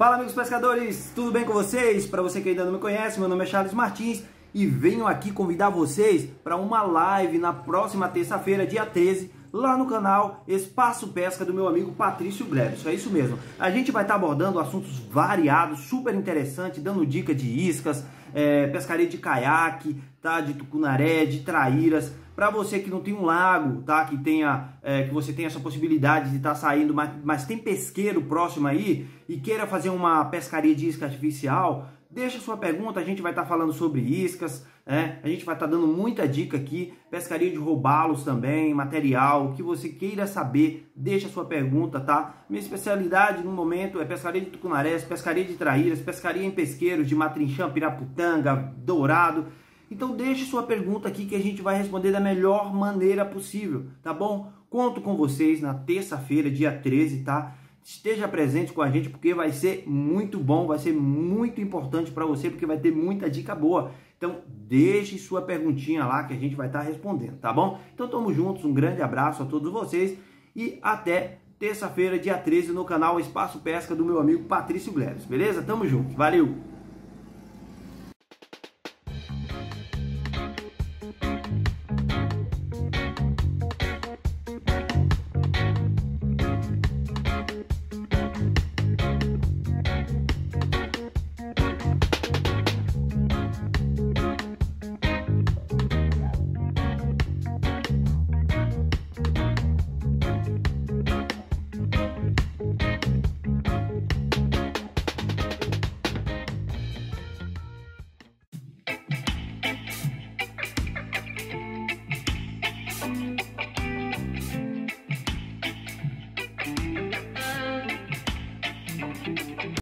Fala amigos pescadores, tudo bem com vocês? Para você que ainda não me conhece, meu nome é Charles Martins e venho aqui convidar vocês para uma live na próxima terça-feira, dia 13, lá no canal Espaço Pesca do meu amigo Patrício Glebson. É isso mesmo. A gente vai estar abordando assuntos variados, super interessantes, dando dica de iscas, é, pescaria de caiaque, tá? De tucunaré, de traíras. Para você que não tem um lago, tá? Que tenha, é, que você tenha essa possibilidade de estar tá saindo, mas, mas tem pesqueiro próximo aí e queira fazer uma pescaria de isca artificial, Deixa sua pergunta, a gente vai estar tá falando sobre iscas, né? a gente vai estar tá dando muita dica aqui, pescaria de robalos também, material, o que você queira saber, deixa sua pergunta, tá? Minha especialidade no momento é pescaria de tucunarés, pescaria de traíras, pescaria em pesqueiros de matrinchã, piraputanga, dourado. Então deixe sua pergunta aqui que a gente vai responder da melhor maneira possível, tá bom? Conto com vocês na terça-feira, dia 13, tá? esteja presente com a gente porque vai ser muito bom, vai ser muito importante para você porque vai ter muita dica boa. Então, deixe sua perguntinha lá que a gente vai estar tá respondendo, tá bom? Então, tamo juntos, um grande abraço a todos vocês e até terça-feira, dia 13, no canal Espaço Pesca do meu amigo Patrício Gleves, beleza? Tamo junto, valeu!